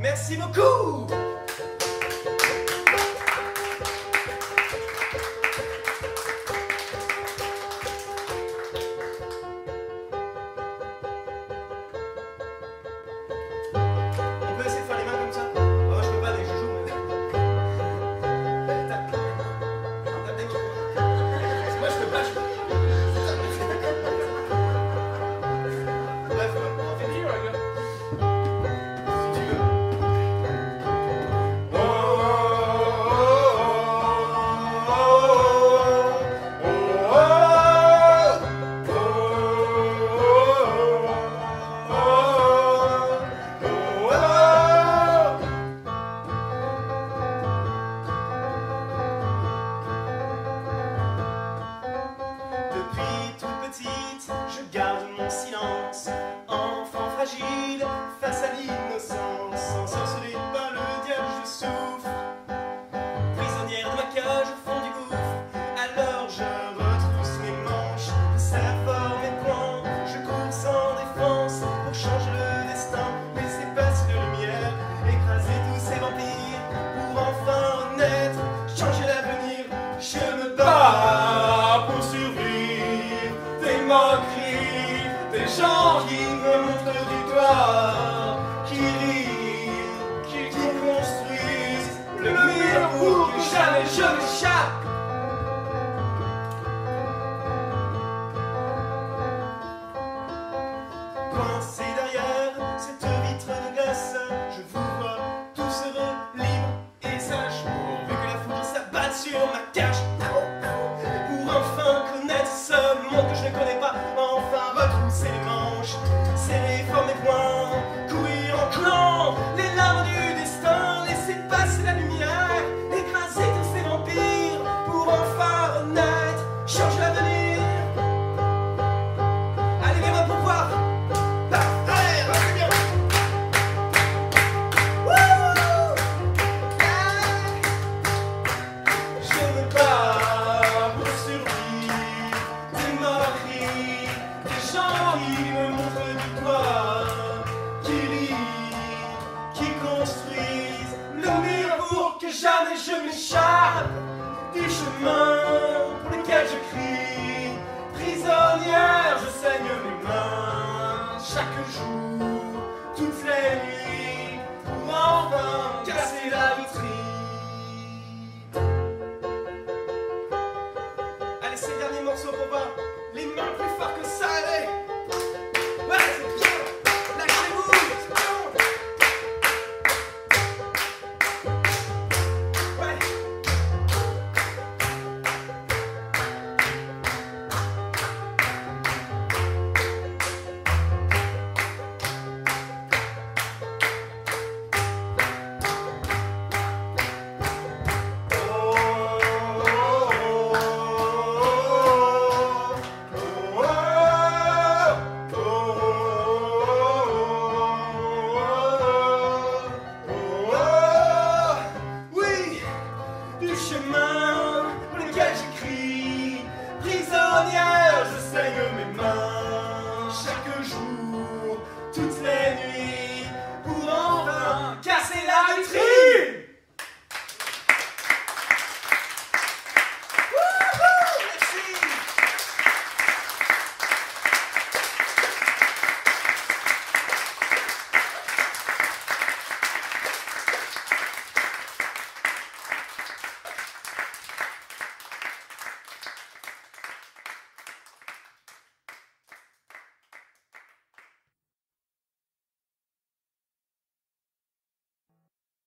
Merci beaucoup. face à l'innocence, sans ensorcelée par le diable, je souffre. Prisonnière de ma cage au fond du gouffre, alors je retrousse mes manches, sa forme et plan, je cours sans défense pour changer le destin, laisser passer la lumière, écraser tous ces vampires pour enfin renaître, changer l'avenir. Je me bats pour survivre. Des moqueries, des gens qui qui me montre du doigt, qui rit, qui construisent le mur pour que jamais je m'échappe du chemin pour lequel je crie. Prisonnière, je saigne mes mains chaque jour, toutes les nuits, pour enfin casser la vitrine. Allez, c'est le dernier morceau, pour pas les mains plus